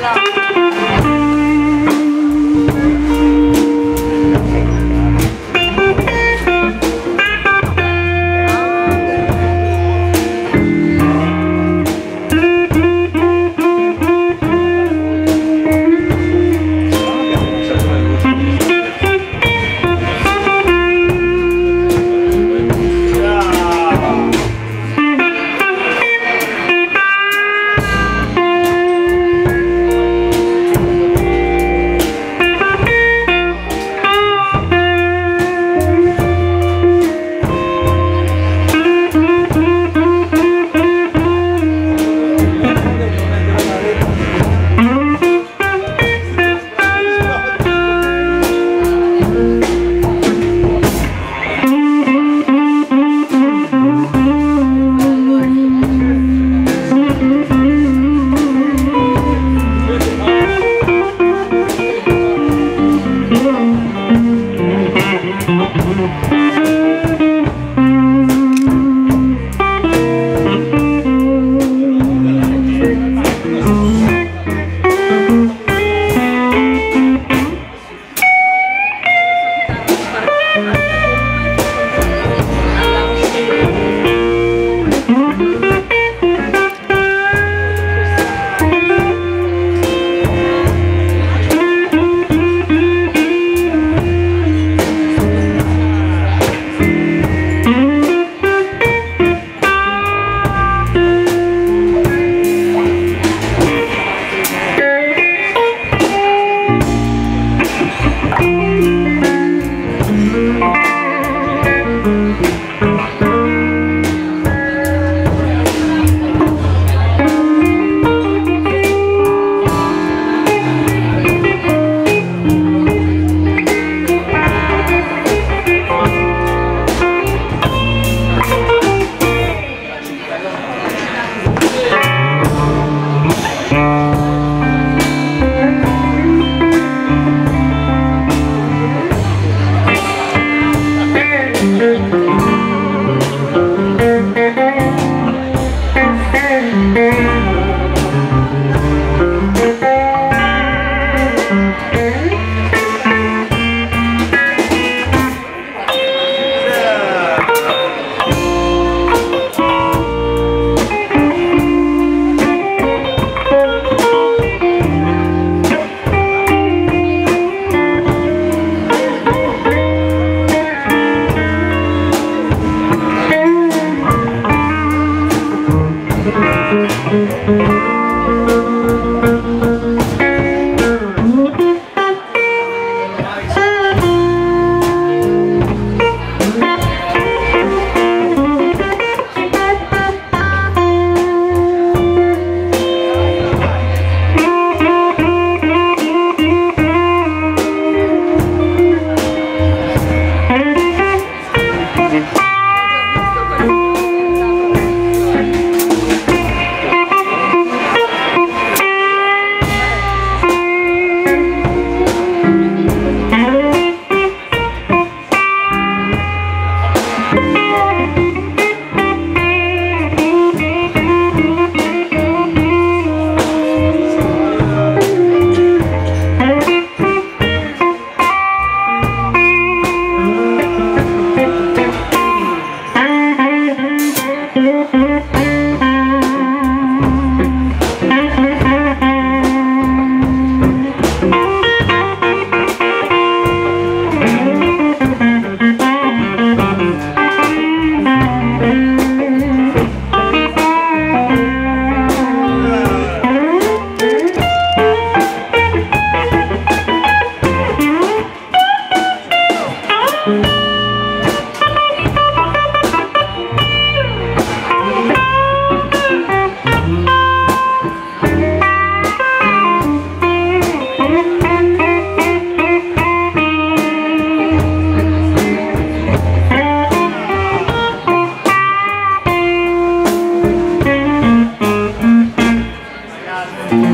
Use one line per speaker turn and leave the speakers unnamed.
Carla. Thank you. Thank you.